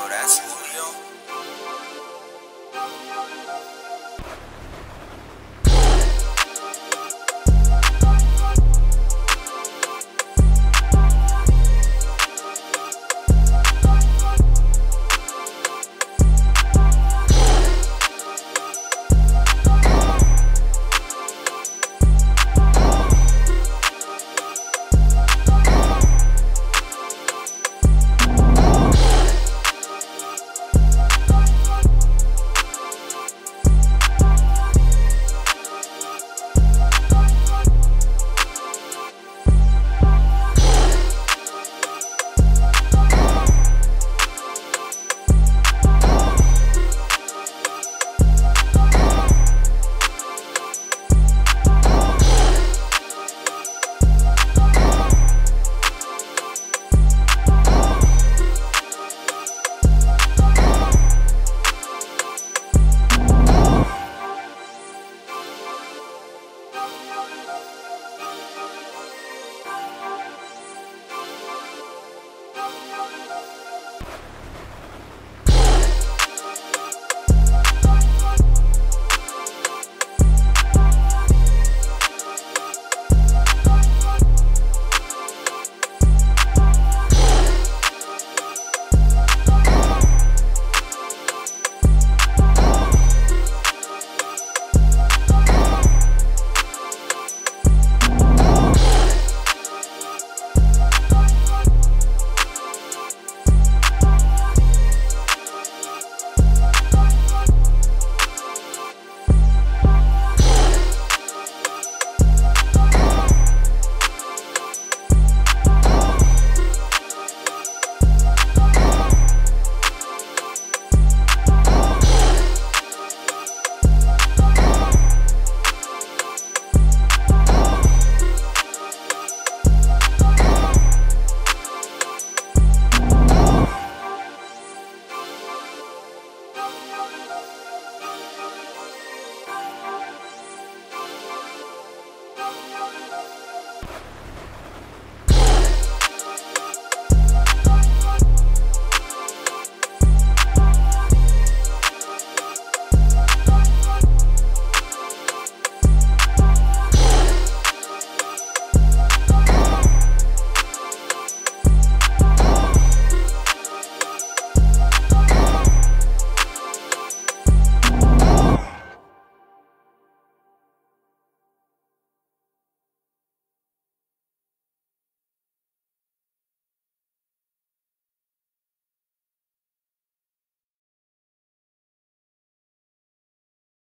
horas murió.